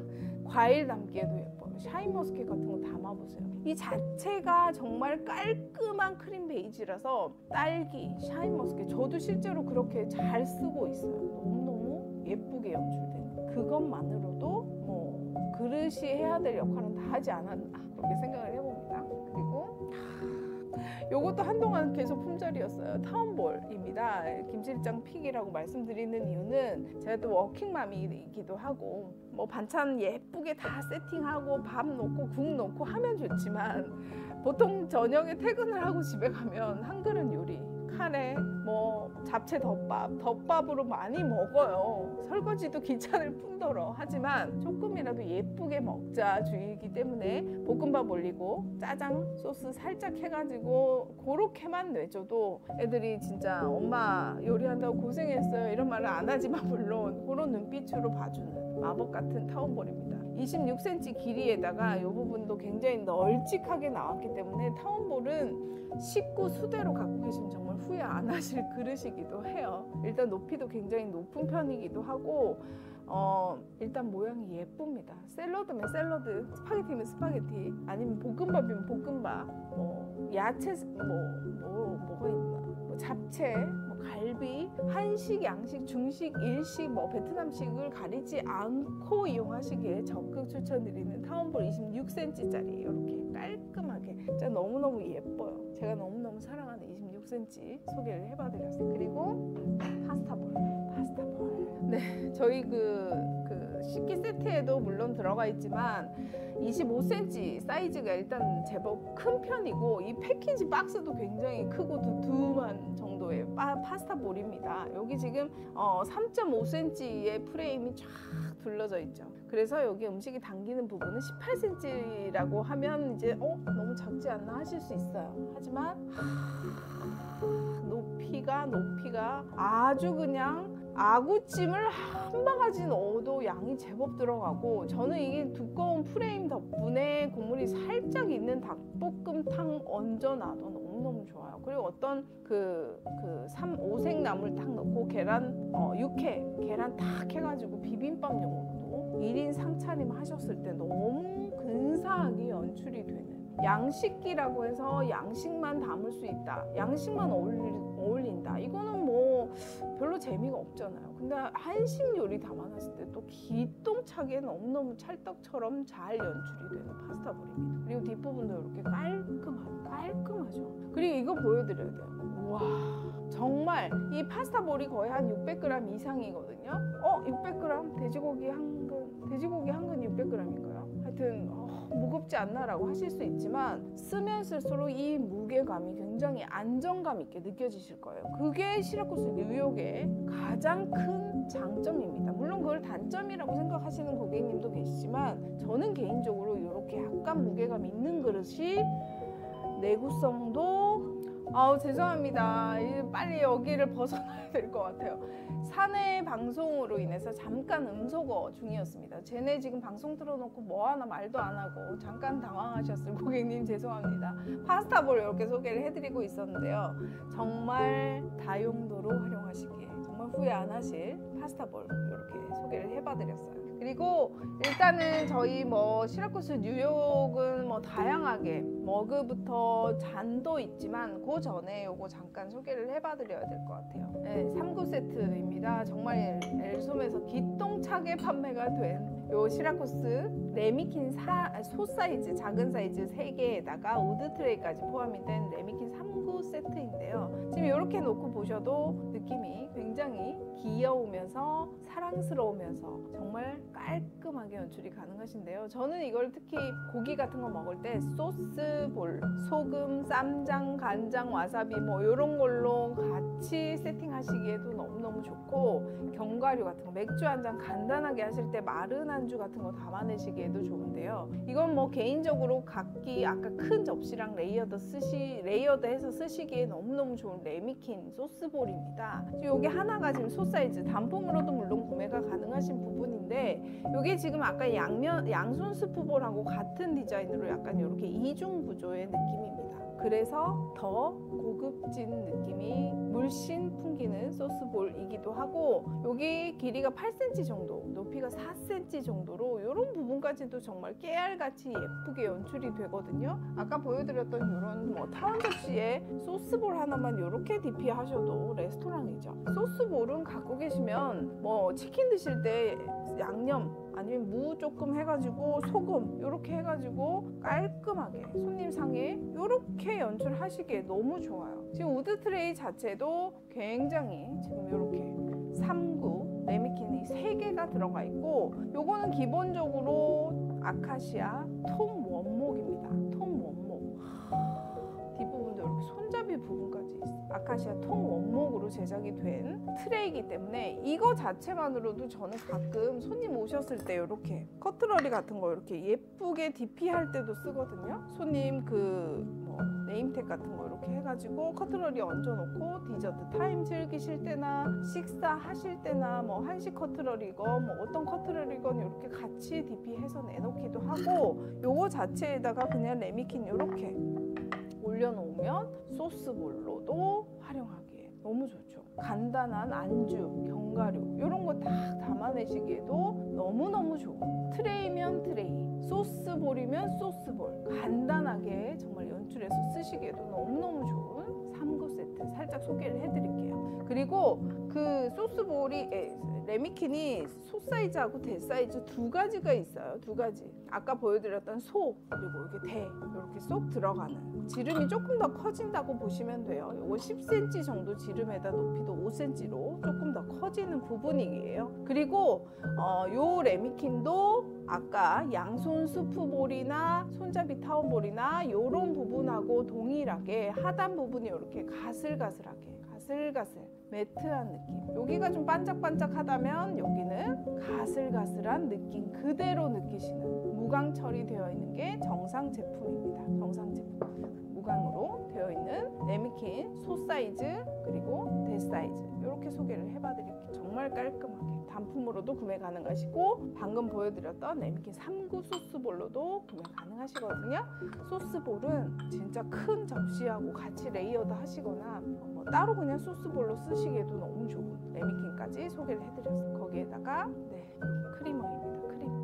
과일 담기에도 예뻐요. 샤인머스켓 같은 거 담아보세요. 이 자체가 정말 깔끔한 크림 베이지라서 딸기, 샤인머스켓 저도 실제로 그렇게 잘 쓰고 있어요. 너무너무 예쁘게 연출된 그것만으로도 뭐 그릇이 해야 될 역할은 다 하지 않았나 그렇게 생각을 해봅니다. 요것도 한동안 계속 품절이었어요. 타원볼입니다. 김팀장 pick이라고 말씀드리는 이유는 제가 또 워킹맘이기도 하고 뭐 반찬 예쁘게 다 세팅하고 밥 넣고 국 넣고 하면 좋지만 보통 저녁에 퇴근을 하고 집에 가면 한 그릇 요리 카레, 뭐 잡채 덮밥, 덮밥으로 많이 먹어요. 설거지도 귀찮을 뿐더러 하지만 조금이라도 예쁘게 먹자 주의이기 때문에 볶음밥 올리고 짜장 소스 살짝 해가지고 그렇게만 내줘도 애들이 진짜 엄마 요리한다고 고생했어요 이런 말을 안 하지만 물론 그런 눈빛으로 봐주는 마법 같은 타원볼입니다. 26cm 길이에다가 이 부분도 굉장히 널찍하게 나왔기 때문에 타원볼은 식구 수대로 갖고 계시면 정말 후회 안 하실 그릇이기도 해요. 일단 높이도 굉장히 높은 편이기도 하고 어, 일단 모양이 예쁩니다. 샐러드면 샐러드, 스파게티면 스파게티, 아니면 볶음밥이면 볶음밥, 뭐 야채 뭐, 뭐 뭐가 있나, 뭐 잡채, 뭐 갈비, 한식, 양식, 중식, 일식, 뭐 베트남식을 가리지 않고 이용하시기에 적극 추천드리는 타운볼 26cm짜리 이렇게 깔끔하게 진짜 너무너무 예뻐요. 제가 너무너무 사랑하는 26cm 소개를 해봐드렸어요. 그리고 파스타볼, 파스타볼. 네, 저희 그, 그 식기 세트에도 물론 들어가 있지만 25cm 사이즈가 일단 제법 큰 편이고 이 패키지 박스도 굉장히 크고 두툼한 정도의 파, 파스타 볼입니다. 여기 지금 어, 3.5cm의 프레임이 쫙 둘러져 있죠. 그래서 여기 음식이 당기는 부분은 18cm라고 하면 이제 어 너무 작지 않나 하실 수 있어요. 하지만 높이가 높이가 아주 그냥 아구찜을 한 바가지 넣어도 양이 제법 들어가고 저는 이게 두꺼운 프레임 덕분에 국물이 살짝 있는 닭볶음탕 얹어놔도 너무너무 좋아요. 그리고 어떤 그, 그 삼, 오색나물 딱 넣고 계란, 어, 육회, 계란 탁 해가지고 비빔밥용으로도 1인 상차림 하셨을 때 너무 근사하게 연출이 되는 양식기라고 해서 양식만 담을 수 있다. 양식만 어울린다. 이거는 뭐 별로 재미가 없잖아요. 근데 한식 요리 담아놨을 때 또 기똥차게 너무너무 찰떡처럼 잘 연출이 되는 파스타볼입니다. 그리고 뒷부분도 이렇게 깔끔하고 깔끔하죠. 그리고 이거 보여드려야 돼요. 와 정말 이 파스타볼이 거의 한 600g 이상이거든요. 어 600g 돼지고기 한 근, 돼지고기 한 근 600g인가요? 하여튼 어, 무겁지 않나라고 하실 수 있지만 쓰면 쓸수록 이 무게감이 굉장히 안정감 있게 느껴지실 거예요. 그게 시라쿠스 뉴욕의 가장 큰 장점입니다. 물론 그걸 단점이라고 생각하시는 고객님도 계시지만 저는 개인적으로 이렇게 약간 무게감 있는 그릇이 내구성도 아우 죄송합니다. 빨리 여기를 벗어나야 될 것 같아요. 사내 방송으로 인해서 잠깐 음소거 중이었습니다. 쟤네 지금 방송 틀어놓고 뭐 하나 말도 안 하고 잠깐 당황하셨을 고객님 죄송합니다. 파스타볼 이렇게 소개를 해드리고 있었는데요. 정말 다용도로 활용하시기에 정말 후회 안 하실 파스타볼 이렇게 소개를 해봐드렸어요. 그리고 일단은 저희 뭐 시라쿠스 뉴욕은 뭐 다양하게 머그부터 잔도 있지만 그 전에 요거 잠깐 소개를 해봐드려야 될 것 같아요. 네, 3구 세트입니다. 정말 엘솜에서 기똥차게 판매가 된 요 시라쿠스 ramekin 사, 소 사이즈 작은 사이즈 3개에다가 wood tray까지 포함이 된 ramekin 3구 세트인데요. 지금 이렇게 놓고 보셔도 느낌이 굉장히 귀여우면서 사랑스러우면서 정말 깔끔하게 연출이 가능하신데요. 저는 이걸 특히 고기 같은 거 먹을 때 소스볼, 소금, 쌈장, 간장, 와사비 뭐 이런 걸로 같이 세팅하시기에도 너무너무 좋고 견과류 같은 거 맥주 한 잔 간단하게 하실 때 마른 안주 같은 거 담아내시기에도 좋은데요. 이건 뭐 개인적으로 각기 아까 큰 접시랑 layered 쓰시 layered 해서 쓰시기에 너무너무 좋은 ramekin 소스볼입니다. 이게 하나가 지금 소 사이즈 단품으로도 물론 구매가 가능하신 부분인데 이게 지금 아까 양면 양손 스프볼하고 같은 디자인으로 약간 이렇게 이중 구조의 느낌입니다. 그래서 더 고급진 느낌이 물씬 풍기는 소스볼이기도 하고 여기 길이가 8cm 정도, 높이가 4cm 정도로 이런 부분까지도 정말 깨알같이 예쁘게 연출이 되거든요. 아까 보여드렸던 이런 뭐 타원 접시에 소스볼 하나만 이렇게 DP 하셔도 레스토랑이죠. 소스볼은 갖고 계시면 뭐 치킨 드실 때 양념 아니면 무 조금 해가지고 소금 이렇게 해가지고 깔끔하게 손님 상에 이렇게 연출하시기에 너무 좋아요. 지금 wood tray 자체도 굉장히 지금 이렇게 3구 ramekin이 3개가 들어가 있고 요거는 기본적으로 아카시아 통 원목입니다. 손잡이 부분까지 있어요. 아카시아 통 원목으로 제작이 된 트레이기 때문에 이거 자체만으로도 저는 가끔 손님 오셨을 때 이렇게 cutlery 같은 거 이렇게 예쁘게 DP 할 때도 쓰거든요. 손님 그 뭐 name tag 같은 거 이렇게 해가지고 cutlery 얹어놓고 디저트 타임 즐기실 때나 식사하실 때나 뭐 한식 cutlery건 뭐 어떤 cutlery건 이렇게 같이 DP해서 내놓기도 하고 요거 자체에다가 그냥 ramekin 이렇게 올려놓으면 소스볼로도 활용하기에 너무 좋죠. 간단한 안주, 견과류 이런 거 다 담아내시기에도 너무너무 좋은 트레이면 트레이, 소스볼이면 소스볼 간단하게 정말 연출해서 쓰시기에도 너무너무 좋은 3구 세트 살짝 소개를 해드릴게요. 그리고 그 소스볼이 에, ramekin이 소 사이즈하고 대 사이즈 두 가지가 있어요. 두 가지. 아까 보여드렸던 소 그리고 이렇게 대 이렇게 쏙 들어가는 지름이 조금 더 커진다고 보시면 돼요. 이거 10cm 정도 지름에다 높이도 5cm로 조금 더 커지는 부분이에요. 그리고 어, 요 ramekin도 아까 양손 스프볼이나 손잡이 타원볼이나 요런 부분하고 동일하게 하단 부분이 이렇게 가슬가슬하게 가슬가슬 매트한 느낌 여기가 좀 반짝반짝하다면 여기는 가슬가슬한 느낌 그대로 느끼시는 무광 처리되어 있는 게 정상 제품입니다. 정상 제품. 무광으로 되어 있는 ramekin 소 사이즈 그리고 대 사이즈. 이렇게 소개를 해봐드릴게요. 정말 깔끔하게. 단품으로도 구매 가능하시고 방금 보여드렸던 ramekin 3구 소스볼로도 구매 가능하시거든요. 소스볼은 진짜 큰 접시하고 같이 layered 하시거나 뭐 따로 그냥 소스볼로 쓰시기에도 너무 좋은 ramekin까지 소개를 해드렸어요 거기에다가 네 creamer입니다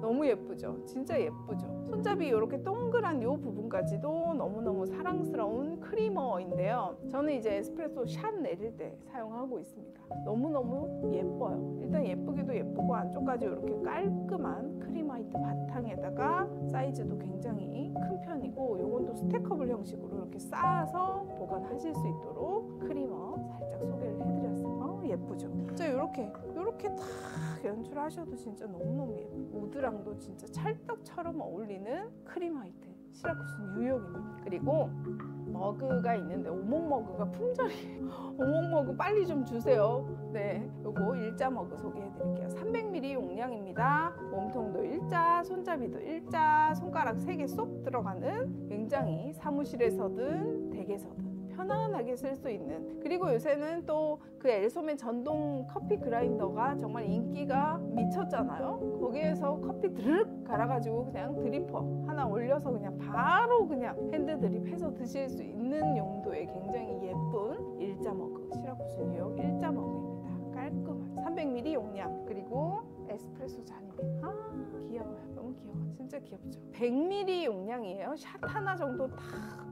너무 예쁘죠? 진짜 예쁘죠? 손잡이 이렇게 동그란 요 부분까지도 너무너무 사랑스러운 creamer인데요. 저는 이제 에스프레소 샷 내릴 때 사용하고 있습니다. 너무너무 예뻐요. 일단 예쁘기도 예쁘고 안쪽까지 이렇게 깔끔한 cream white 바탕에다가 사이즈도 굉장히 큰 편이고 요건 또 stackable 형식으로 이렇게 쌓아서 보관하실 수 있도록 creamer 살짝 어, 예쁘죠 진짜 이렇게 이렇게 딱 연출하셔도 진짜 너무너무 예뻐요 우드랑도 진짜 찰떡처럼 어울리는 크림화이트 시라쿠스 뉴욕입니다 그리고 머그가 있는데 오목 머그가 품절이에요. 오목 머그 빨리 좀 주세요. 네, 요거 일자 머그 소개해 드릴게요. 300ml 용량입니다. 몸통도 일자, 손잡이도 일자, 손가락 3개 쏙 들어가는 굉장히 사무실에서든 댁에서든 편안하게 쓸 수 있는. 그리고 요새는 또 그 엘솜 전동 커피 그라인더가 정말 인기가 미쳤잖아요. 거기에서 커피 드륵 갈아가지고 그냥 dripper 하나 올려서 그냥 바로 그냥 hand drip해서 드실 수 있는 용도의 굉장히 예쁜 일자 머그 시라쿠스 뉴욕 일자 머그입니다. 깔끔한. 300ml 용량. 그리고 에스프레소 잔입니다. 아. 귀여워요 귀여워 진짜 귀엽죠. 100ml 용량이에요. 샷 하나 정도 다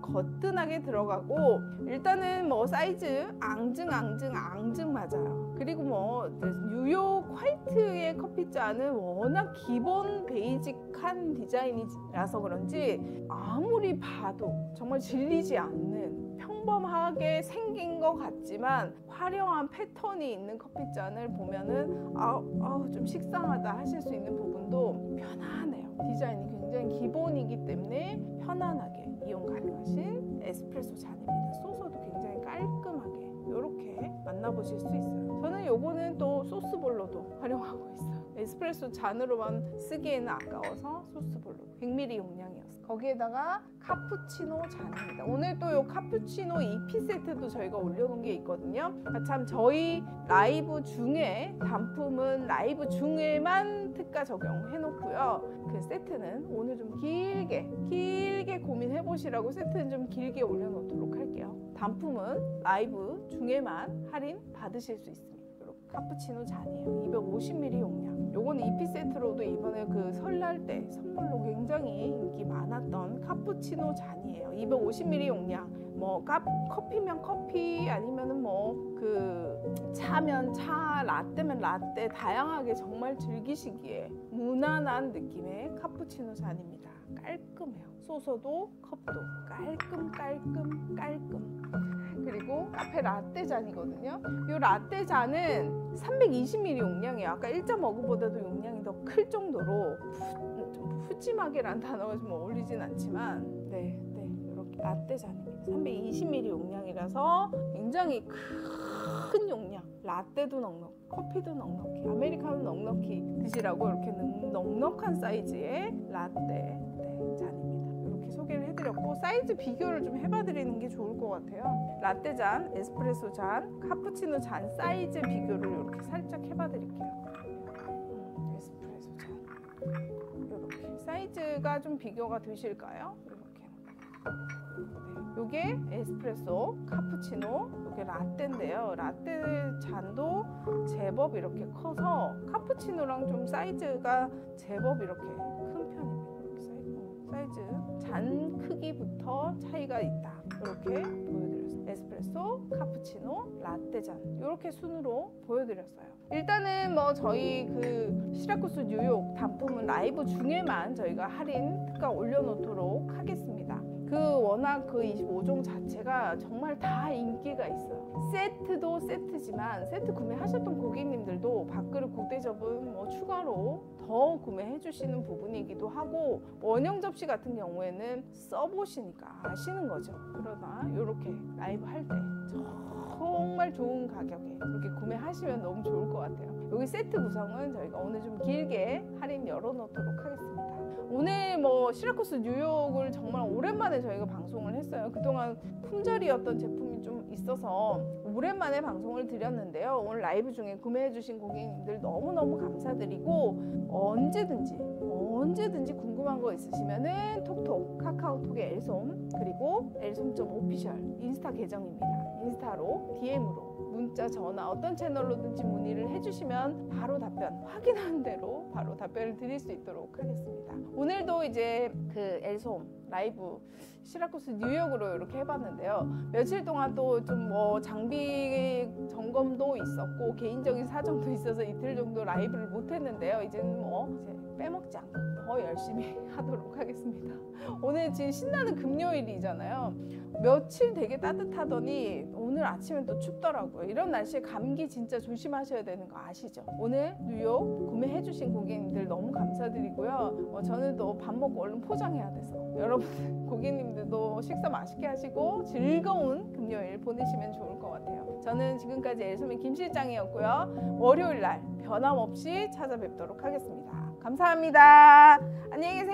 거뜬하게 들어가고 일단은 뭐 사이즈 앙증 앙증 앙증 맞아요. 그리고 뭐 뉴욕 화이트의 커피잔은 워낙 기본 베이직한 디자인이라서 그런지 아무리 봐도 정말 질리지 않는 평범하게 생긴 것 같지만 화려한 패턴이 있는 커피잔을 보면은 아우, 아우 좀 식상하다 하실 수 있는 부분도 편안해요. 디자인이 굉장히 기본이기 때문에 편안하게 이용 가능하신 에스프레소 잔입니다. saucer도 굉장히 깔끔하게 이렇게 만나보실 수 있어요. 저는 요거는 또 소스 bowl로도 활용하고 있어요. 에스프레소 잔으로만 쓰기에는 아까워서 소스 bowl로 100ml 용량이었어요. 거기에다가 카푸치노 잔입니다. 오늘 또 요 카푸치노 2p 세트도 저희가 올려놓은 게 있거든요. 아, 참 저희 라이브 중에 단품은 라이브 중에만 특가 적용해 놓고요. 그 세트는 오늘 좀 길게 길게 고민해 보시라고 세트는 좀 길게 올려 놓도록 할게요. 단품은 라이브 중에만 할인 받으실 수 있습니다. 카푸치노 잔이에요. 250ml 용량. 요거는 EP 세트로도 이번에 그 설날 때 선물로 굉장히 인기 많았던 카푸치노 잔이에요. 250ml 용량. 뭐 카, 커피면 커피 아니면은 뭐 그 차면 차, 라떼면 라떼 다양하게 정말 즐기시기에 무난한 느낌의 카푸치노 잔입니다. 깔끔해요. saucer도 컵도 깔끔 깔끔 깔끔. 그리고 카페 라떼 잔이거든요. 이 라떼 잔은 320ml 용량이에요. 아까 일자 머그보다도 용량이 더 클 정도로 푸, 좀 푸짐하게란 단어가 좀 어울리진 않지만 네, 네 이렇게 라떼 잔입니다. 320ml 용량이라서 굉장히 큰 용량. 라떼도 넉넉, 커피도 넉넉히, 아메리카노 넉넉히 드시라고 이렇게 넉넉한 사이즈의 라떼 네, 잔입니다. 이렇게 소개를 해드렸고 사이즈 비교를 좀 해봐드리는 게 좋을 것 같아요. 라떼 잔, 에스프레소 잔, 카푸치노 잔 사이즈 비교를 이렇게 살짝 해봐드릴게요. 음, 에스프레소 잔 이렇게 사이즈가 좀 비교가 되실까요? 이렇게. 네, 요게 에스프레소, 카푸치노, 요게 라떼인데요. 라떼 잔도 제법 이렇게 커서 카푸치노랑 좀 사이즈가 제법 이렇게 큰 편입니다. 사이즈, 어, 사이즈 잔 크기부터 차이가 있다. 이렇게 보여드렸어요. 에스프레소, 카푸치노, 라떼 잔 이렇게 순으로 보여드렸어요. 일단은 뭐 저희 그 시라쿠스 뉴욕 단품은 라이브 중에만 저희가 할인 특가 올려놓도록 하겠습니다. 그 워낙 그 25종 자체가 정말 다 인기가 있어요. 세트도 세트지만 세트 구매하셨던 고객님들도 밥그릇 국대접은 뭐 추가로 더 구매해 주시는 부분이기도 하고 원형 접시 같은 경우에는 써보시니까 아시는 거죠. 그러나 이렇게 라이브 할 때 정말 좋은 가격에 이렇게 구매하시면 너무 좋을 것 같아요. 여기 세트 구성은 저희가 오늘 좀 길게 할인 열어놓도록 하겠습니다. 오늘 뭐 시라쿠스 뉴욕을 정말 오랜만에 저희가 방송을 했어요. 그동안 품절이었던 제품이 좀 있어서 오랜만에 방송을 드렸는데요. 오늘 라이브 중에 구매해주신 고객님들 너무너무 감사드리고 언제든지 언제든지 궁금한 거 있으시면은 톡톡 카카오톡의 엘솜 그리고 엘솜.오피셜 인스타 계정입니다. 인스타로 DM으로 문자, 전화 어떤 채널로든지 문의를 해주시면 바로 답변 확인한 대로 바로 답변을 드릴 수 있도록 하겠습니다. 오늘도 이제 그 엘솜 라이브 시라쿠스 뉴욕으로 이렇게 해봤는데요. 며칠 동안 또 좀 뭐 장비 점검도 있었고 개인적인 사정도 있어서 이틀 정도 라이브를 못했는데요. 이제는 뭐 이제 빼먹지 않고 더 열심히 하도록 하겠습니다. 오늘 지금 신나는 금요일이잖아요. 며칠 되게 따뜻하더니 오늘 아침엔 또 춥더라고요. 이런 날씨에 감기 진짜 조심하셔야 되는 거 아시죠? 오늘 뉴욕 구매해주신 고객님들 너무 감사드리고요. 어, 저는 또 밥 먹고 얼른 포장해야 돼서 여러분 고객님들도 식사 맛있게 하시고 즐거운 금요일 보내시면 좋을 것 같아요. 저는 지금까지 엘소민 김 실장이었고요. 월요일 날 변함없이 찾아뵙도록 하겠습니다. 감사합니다. 안녕히